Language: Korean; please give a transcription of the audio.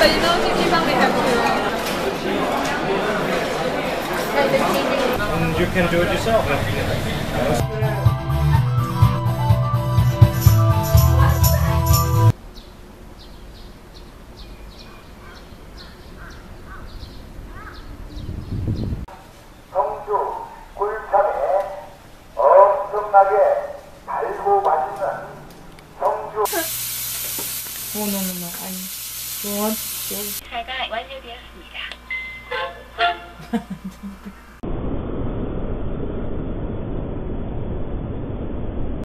So you know Kimbap we have two. Like the TV. And you can do it yourself. 오, 너무나, 아니, 좋아. 사가 완료되었습니다.